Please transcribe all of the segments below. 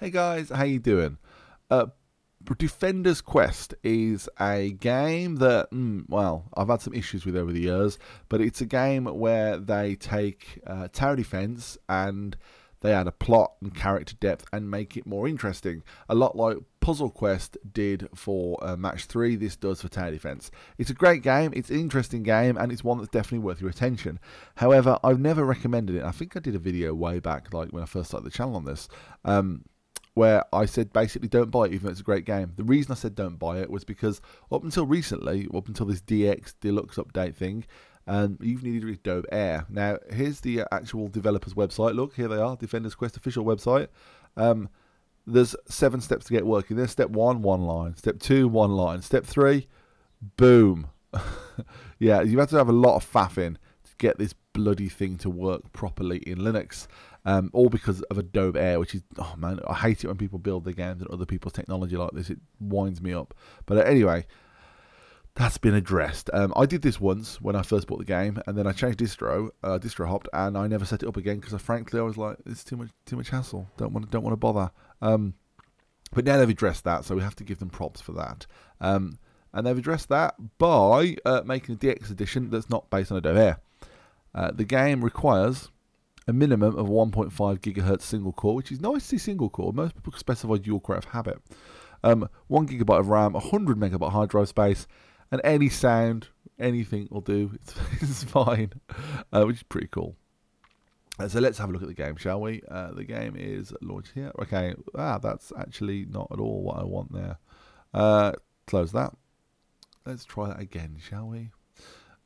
Hey guys, how you doing? Uh, Defender's Quest is a game that, mm, well, I've had some issues with over the years, but it's a game where they take uh, tower defense and they add a plot and character depth and make it more interesting. A lot like Puzzle Quest did for uh, Match 3, this does for Tower Defense. It's a great game, it's an interesting game, and it's one that's definitely worth your attention. However, I've never recommended it. I think I did a video way back, like when I first started the channel on this. Um, where I said basically don't buy it even though it's a great game. The reason I said don't buy it was because up until recently, up until this DX Deluxe update thing, um, you've needed Adobe Air. Now, here's the actual developer's website. Look, here they are, Defenders Quest official website. Um, there's seven steps to get working. There's step one, one line. Step two, one line. Step three, boom. yeah, you have to have a lot of faffing get this bloody thing to work properly in Linux. Um, all because of Adobe Air, which is oh man, I hate it when people build their games and other people's technology like this. It winds me up. But uh, anyway, that's been addressed. Um, I did this once when I first bought the game, and then I changed distro, uh, distro hopped, and I never set it up again because, I frankly, I was like, it's too much, too much hassle. Don't want, to, don't want to bother. Um, but now they've addressed that, so we have to give them props for that. Um, and they've addressed that by uh, making a DX edition that's not based on Adobe Air. Uh, the game requires a minimum of 1.5 gigahertz single core, which is nicely single core. Most people specify dual core of habit. Um, one gigabyte of RAM, 100 megabyte hard drive space, and any sound, anything will do. It's, it's fine, uh, which is pretty cool. Uh, so let's have a look at the game, shall we? Uh, the game is launched here. Okay, ah, that's actually not at all what I want there. Uh, close that. Let's try that again, shall we?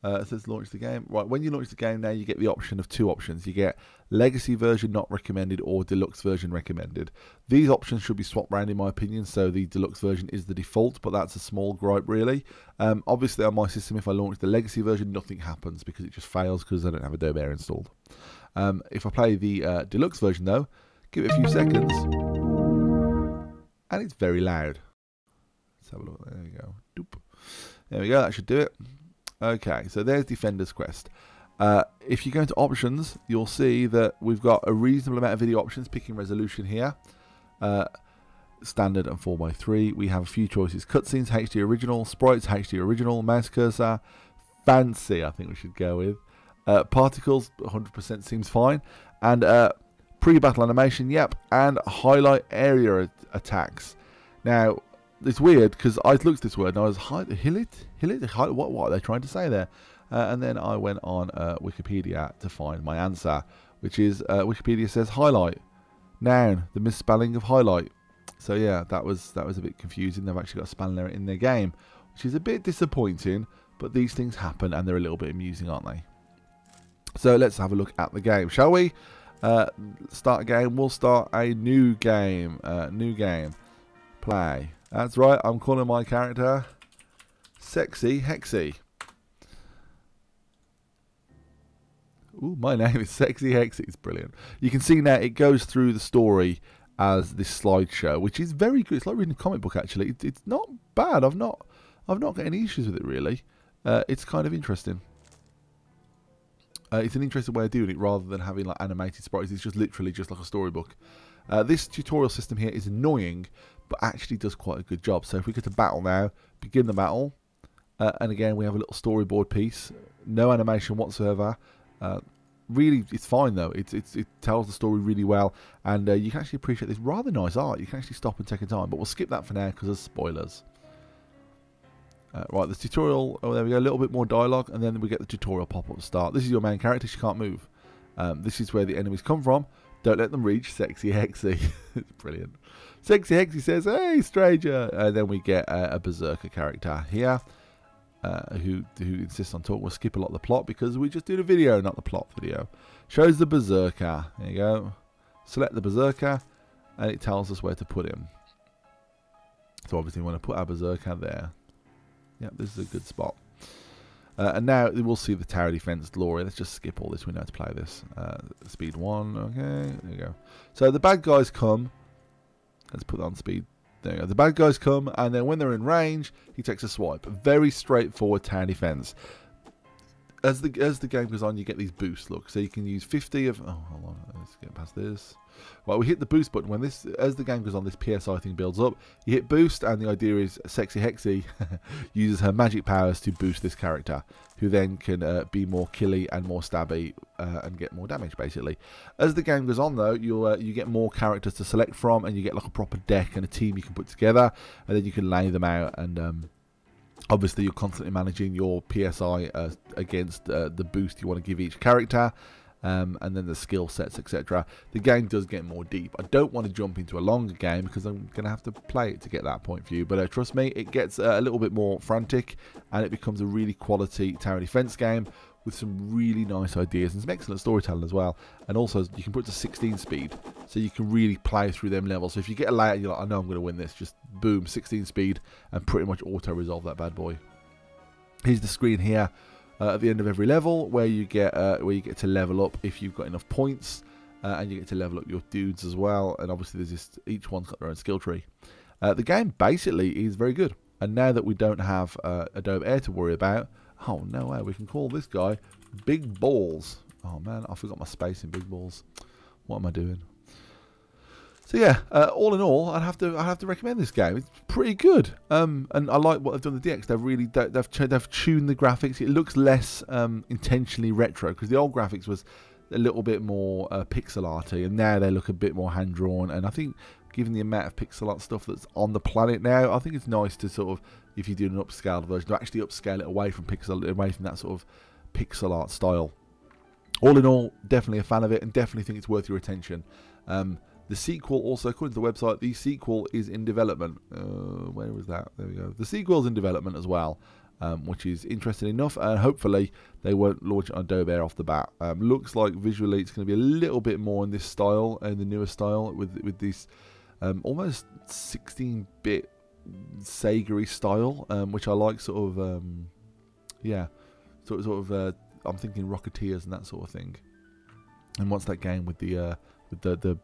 Uh, it says launch the game. Right, when you launch the game now, you get the option of two options. You get legacy version not recommended or deluxe version recommended. These options should be swapped around in my opinion, so the deluxe version is the default, but that's a small gripe really. Um, obviously on my system, if I launch the legacy version, nothing happens because it just fails because I don't have Adobe Air installed. Um, if I play the uh, deluxe version though, give it a few seconds, and it's very loud. Let's have a look. There we go. Doop. There we go. That should do it. Okay, so there's Defender's Quest. Uh, if you go into options, you'll see that we've got a reasonable amount of video options, picking resolution here. Uh, standard and 4x3. We have a few choices. Cutscenes, HD original. Sprites, HD original. Mouse cursor, fancy, I think we should go with. Uh, particles, 100% seems fine. And uh, pre-battle animation, yep. And highlight area attacks. Now, it's weird because I looked at this word and I was Hillit, Hillit, what what are they trying to say there? Uh, and then I went on uh, Wikipedia to find my answer, which is uh, Wikipedia says highlight, noun, the misspelling of highlight. So yeah, that was that was a bit confusing. They've actually got a spelling error in their game, which is a bit disappointing. But these things happen and they're a little bit amusing, aren't they? So let's have a look at the game, shall we? Uh, start a game. We'll start a new game. Uh, new game. Play. That's right, I'm calling my character Sexy Hexy. Ooh, my name is Sexy Hexy. It's brilliant. You can see now it goes through the story as this slideshow, which is very good. It's like reading a comic book actually. It, it's not bad. I've not I've not got any issues with it really. Uh, it's kind of interesting. Uh, it's an interesting way of doing it rather than having like animated sprites. It's just literally just like a storybook. Uh, this tutorial system here is annoying but actually does quite a good job. So if we go to battle now, begin the battle, uh, and again we have a little storyboard piece, no animation whatsoever. Uh, really, it's fine though. It's, it's, it tells the story really well, and uh, you can actually appreciate this rather nice art. You can actually stop and take a time, but we'll skip that for now because of spoilers. Uh, right, the tutorial, oh there we go, a little bit more dialogue, and then we get the tutorial pop up to start. This is your main character, she can't move. Um, this is where the enemies come from. Don't let them reach Sexy Hexy. it's brilliant. Sexy Hexy says, hey, stranger. And then we get uh, a Berserker character here. Uh, who who insists on talking. We'll skip a lot of the plot because we just did a video, not the plot video. Shows the Berserker. There you go. Select the Berserker, and it tells us where to put him. So obviously we want to put our Berserker there. Yep, this is a good spot. Uh, and now we'll see the tower defense glory. Let's just skip all this. We know how to play this. Uh, speed one. Okay, there you go. So the bad guys come Let's put on speed. There you go. The bad guys come, and then when they're in range, he takes a swipe. Very straightforward tower defense. As the as the game goes on, you get these boosts. Look, so you can use 50 of. Oh, hold on, let's get past this. Well, we hit the boost button when this, as the game goes on, this PSI thing builds up. You hit boost, and the idea is Sexy Hexy uses her magic powers to boost this character, who then can uh, be more killy and more stabby uh, and get more damage, basically. As the game goes on, though, you uh, you get more characters to select from, and you get like a proper deck and a team you can put together, and then you can lay them out and. Um, obviously you're constantly managing your PSI uh, against uh, the boost you want to give each character um, and then the skill sets etc the game does get more deep. I don't want to jump into a longer game because I'm gonna have to play it to get that point view but uh, trust me it gets uh, a little bit more frantic and it becomes a really quality tower defense game with some really nice ideas and some excellent storytelling as well. And also, you can put it to 16 speed, so you can really play through them levels. So if you get a layout, you're like, I know I'm going to win this, just boom, 16 speed, and pretty much auto-resolve that bad boy. Here's the screen here uh, at the end of every level, where you get uh, where you get to level up if you've got enough points, uh, and you get to level up your dudes as well. And obviously, there's just each one's got their own skill tree. Uh, the game basically is very good. And now that we don't have uh, Adobe Air to worry about, Oh, no way. We can call this guy Big Balls. Oh, man. I forgot my space in Big Balls. What am I doing? So yeah, uh, all in all, I'd have to I have to recommend this game. It's pretty good, um, and I like what they've done with the DX. They've really they've they've tuned the graphics. It looks less um, intentionally retro because the old graphics was a little bit more uh, pixel arty, and now they look a bit more hand drawn. And I think, given the amount of pixel art stuff that's on the planet now, I think it's nice to sort of if you do an upscaled version, to actually upscale it away from pixel, away from that sort of pixel art style. All in all, definitely a fan of it, and definitely think it's worth your attention. Um, the sequel also, according to the website, the sequel is in development. Uh, where was that? There we go. The sequel is in development as well, um, which is interesting enough, and hopefully they won't launch it on Adobe off the bat. Um, looks like visually it's going to be a little bit more in this style, in the newer style, with with this um, almost 16-bit Sega style, um, which I like. Sort of, um, yeah, sort of, sort of. Uh, I'm thinking Rocketeers and that sort of thing. And what's that game with the uh, with the the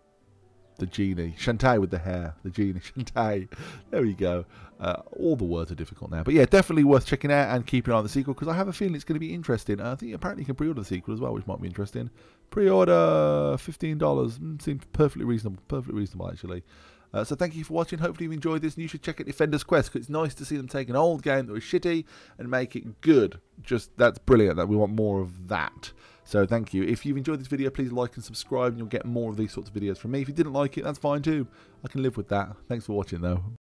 the genie Shantae with the hair, the genie Shantae. There we go. Uh, all the words are difficult now, but yeah, definitely worth checking out and keeping an eye on the sequel because I have a feeling it's going to be interesting. I think apparently you can pre-order the sequel as well, which might be interesting. Pre-order fifteen dollars mm, seems perfectly reasonable. Perfectly reasonable actually. Uh, so thank you for watching. Hopefully you've enjoyed this and you should check out Defender's Quest because it's nice to see them take an old game that was shitty and make it good. Just that's brilliant. That we want more of that. So thank you. If you've enjoyed this video, please like and subscribe and you'll get more of these sorts of videos from me. If you didn't like it, that's fine too. I can live with that. Thanks for watching though.